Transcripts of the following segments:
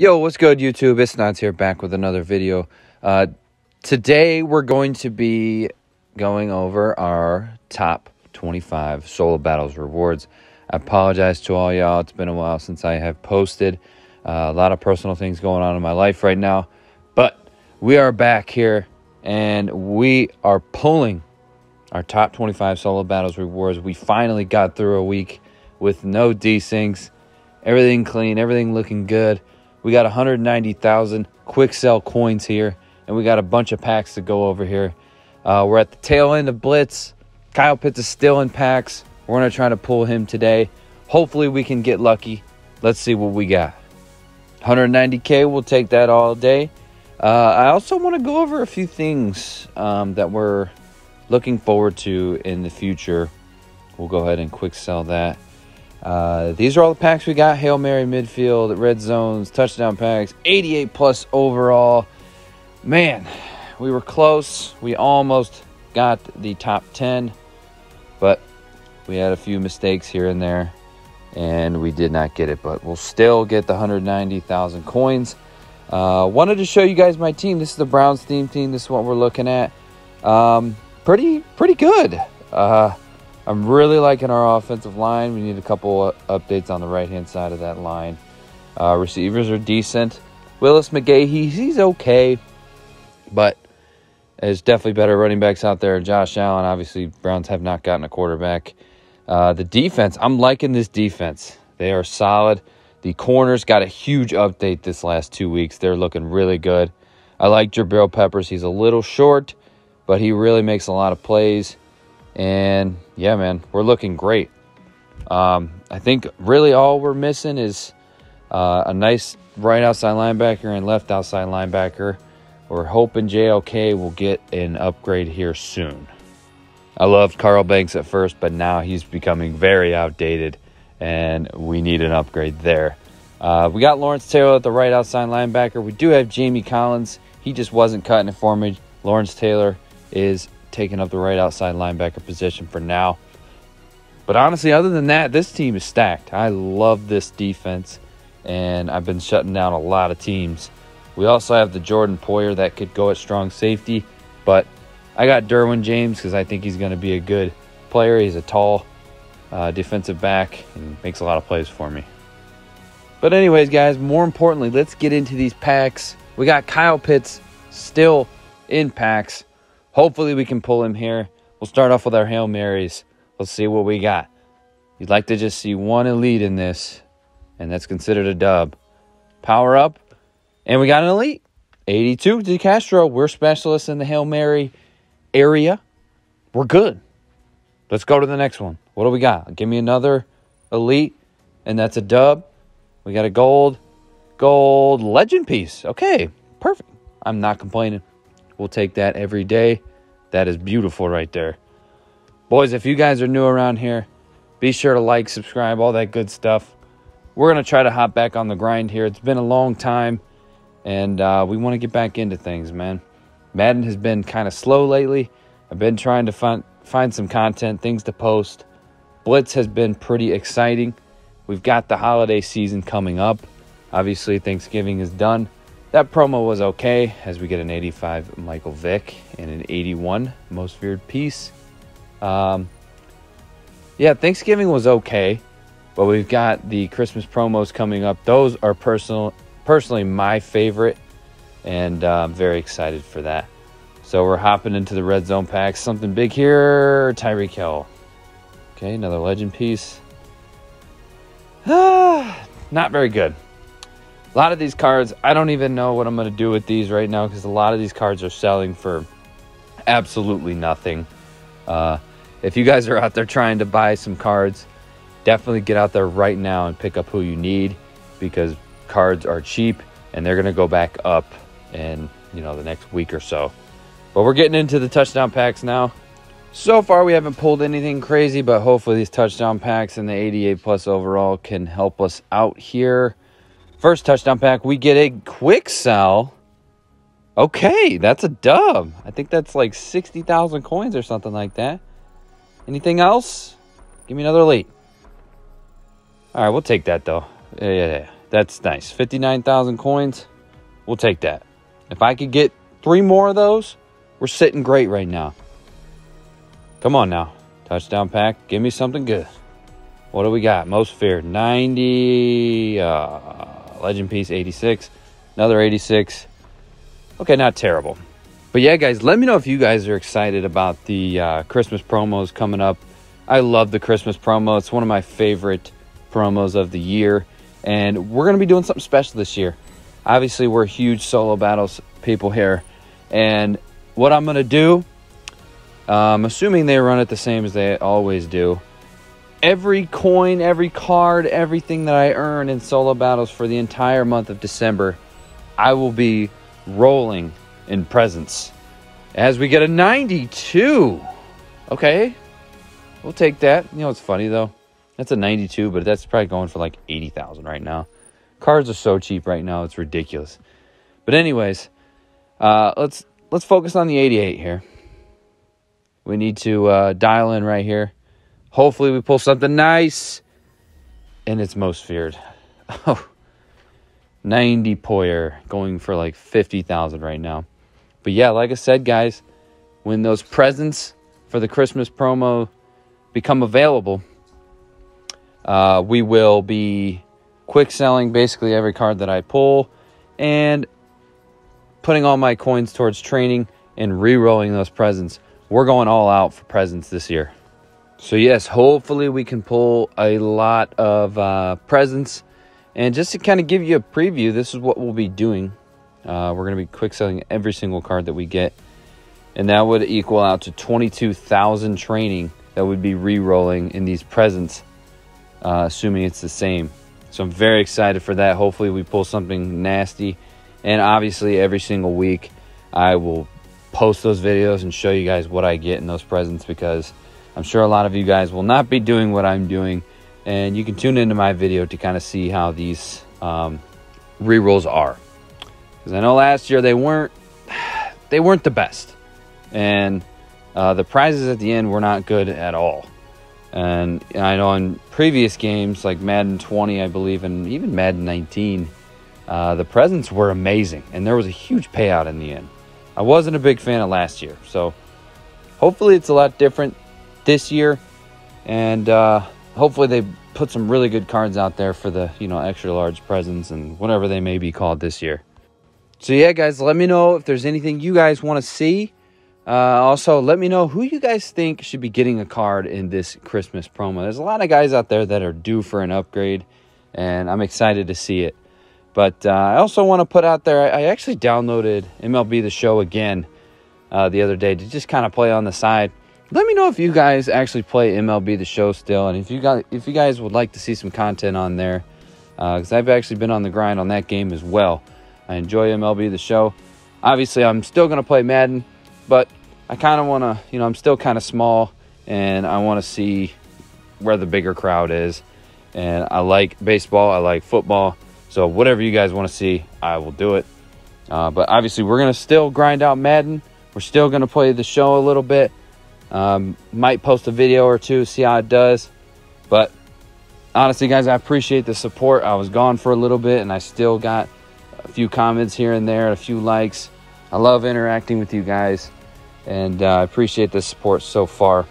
Yo, what's good, YouTube? It's Nods here, back with another video. Uh, today, we're going to be going over our top 25 solo battles rewards. I apologize to all y'all. It's been a while since I have posted. Uh, a lot of personal things going on in my life right now. But we are back here, and we are pulling our top 25 solo battles rewards. We finally got through a week with no desyncs. Everything clean, everything looking good. We got 190,000 quick sell coins here, and we got a bunch of packs to go over here. Uh, we're at the tail end of Blitz. Kyle Pitts is still in packs. We're going to try to pull him today. Hopefully, we can get lucky. Let's see what we got. 190K, we'll take that all day. Uh, I also want to go over a few things um, that we're looking forward to in the future. We'll go ahead and quick sell that. Uh, these are all the packs we got Hail Mary midfield, red zones, touchdown packs, 88 plus overall. Man, we were close. We almost got the top 10, but we had a few mistakes here and there, and we did not get it. But we'll still get the 190,000 coins. Uh, wanted to show you guys my team. This is the Browns theme team. This is what we're looking at. Um, pretty, pretty good. Uh, I'm really liking our offensive line. We need a couple updates on the right hand side of that line. Uh, receivers are decent. Willis McGahee, he's okay, but there's definitely better running backs out there. Josh Allen, obviously, Browns have not gotten a quarterback. Uh, the defense, I'm liking this defense. They are solid. The corners got a huge update this last two weeks. They're looking really good. I like Jabril Peppers. He's a little short, but he really makes a lot of plays. And yeah, man, we're looking great. Um, I think really all we're missing is uh, a nice right outside linebacker and left outside linebacker. We're hoping JOK will get an upgrade here soon. I loved Carl Banks at first, but now he's becoming very outdated, and we need an upgrade there. Uh, we got Lawrence Taylor at the right outside linebacker. We do have Jamie Collins. He just wasn't cutting it for me. Lawrence Taylor is taking up the right outside linebacker position for now. But honestly, other than that, this team is stacked. I love this defense, and I've been shutting down a lot of teams. We also have the Jordan Poyer that could go at strong safety, but I got Derwin James because I think he's going to be a good player. He's a tall uh, defensive back and makes a lot of plays for me. But, anyways, guys, more importantly, let's get into these packs. We got Kyle Pitts still in packs. Hopefully, we can pull him here. We'll start off with our Hail Marys. Let's see what we got. You'd like to just see one elite in this, and that's considered a dub. Power up, and we got an elite. 82 to Castro. We're specialists in the Hail Mary area. We're good. Let's go to the next one. What do we got? Give me another elite, and that's a dub. We got a gold, gold legend piece. Okay, perfect. I'm not complaining. We'll take that every day. That is beautiful right there. Boys, if you guys are new around here, be sure to like, subscribe, all that good stuff. We're going to try to hop back on the grind here. It's been a long time, and uh, we want to get back into things, man. Madden has been kind of slow lately. I've been trying to find, find some content, things to post. Blitz has been pretty exciting. We've got the holiday season coming up. Obviously, Thanksgiving is done. That promo was okay as we get an 85 Michael Vick and an 81 most feared piece. Um, yeah, Thanksgiving was okay, but we've got the Christmas promos coming up. Those are personal, personally my favorite, and uh, I'm very excited for that. So we're hopping into the red zone packs. Something big here, Tyreek Hill. Okay, another legend piece. Ah, not very good. A lot of these cards, I don't even know what I'm going to do with these right now because a lot of these cards are selling for absolutely nothing. Uh, if you guys are out there trying to buy some cards, definitely get out there right now and pick up who you need because cards are cheap and they're going to go back up in you know the next week or so. But we're getting into the touchdown packs now. So far, we haven't pulled anything crazy, but hopefully these touchdown packs and the 88 plus overall can help us out here. First touchdown pack, we get a quick sell. Okay, that's a dub. I think that's like 60,000 coins or something like that. Anything else? Give me another elite. All right, we'll take that though. Yeah, yeah, yeah. That's nice. 59,000 coins. We'll take that. If I could get three more of those, we're sitting great right now. Come on now. Touchdown pack. Give me something good. What do we got? Most feared 90. Uh, Legend piece 86. Another 86. Okay, not terrible. But yeah, guys, let me know if you guys are excited about the uh, Christmas promos coming up. I love the Christmas promo. It's one of my favorite promos of the year. And we're going to be doing something special this year. Obviously, we're huge solo battles people here. And what I'm going to do, I'm um, assuming they run it the same as they always do. Every coin, every card, everything that I earn in solo battles for the entire month of December, I will be rolling in presents. As we get a 92. Okay. We'll take that. You know, it's funny though. That's a 92, but that's probably going for like 80,000 right now. Cards are so cheap right now, it's ridiculous. But anyways, uh, let's let's focus on the 88 here. We need to uh, dial in right here. Hopefully, we pull something nice, and it's most feared. Oh, 90 Poyer going for like 50,000 right now. But yeah, like I said, guys, when those presents for the Christmas promo become available, uh, we will be quick selling basically every card that I pull and putting all my coins towards training and re-rolling those presents. We're going all out for presents this year. So yes, hopefully we can pull a lot of uh, presents. And just to kind of give you a preview, this is what we'll be doing. Uh, we're going to be quick selling every single card that we get. And that would equal out to 22,000 training that would be re-rolling in these presents, uh, assuming it's the same. So I'm very excited for that. Hopefully we pull something nasty. And obviously every single week I will post those videos and show you guys what I get in those presents because I'm sure a lot of you guys will not be doing what I'm doing. And you can tune into my video to kind of see how these um, re-rolls are. Because I know last year they weren't they weren't the best. And uh, the prizes at the end were not good at all. And I know in previous games, like Madden 20, I believe, and even Madden 19, uh, the presents were amazing. And there was a huge payout in the end. I wasn't a big fan of last year. So hopefully it's a lot different this year. And uh, hopefully they put some really good cards out there for the, you know, extra large presents and whatever they may be called this year. So yeah, guys, let me know if there's anything you guys want to see. Uh, also, let me know who you guys think should be getting a card in this Christmas promo. There's a lot of guys out there that are due for an upgrade, and I'm excited to see it. But uh, I also want to put out there, I actually downloaded MLB The Show again uh, the other day to just kind of play on the side. Let me know if you guys actually play MLB The Show still, and if you got if you guys would like to see some content on there, because uh, I've actually been on the grind on that game as well. I enjoy MLB The Show. Obviously, I'm still going to play Madden, but I kind of want to, you know, I'm still kind of small and I want to see where the bigger crowd is. And I like baseball, I like football. So, whatever you guys want to see, I will do it. Uh, but obviously, we're going to still grind out Madden. We're still going to play the show a little bit. Um, might post a video or two, see how it does. But honestly, guys, I appreciate the support. I was gone for a little bit and I still got a few comments here and there, a few likes. I love interacting with you guys, and uh, I appreciate the support so far.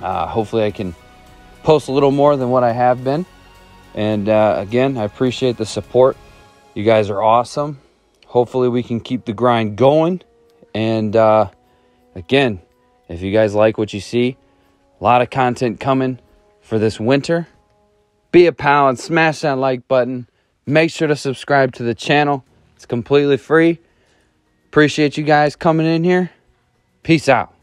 Uh, hopefully, I can post a little more than what I have been. And uh, again, I appreciate the support. You guys are awesome. Hopefully, we can keep the grind going. And uh, again, if you guys like what you see, a lot of content coming for this winter. Be a pal and smash that like button. Make sure to subscribe to the channel. It's completely free. Appreciate you guys coming in here. Peace out.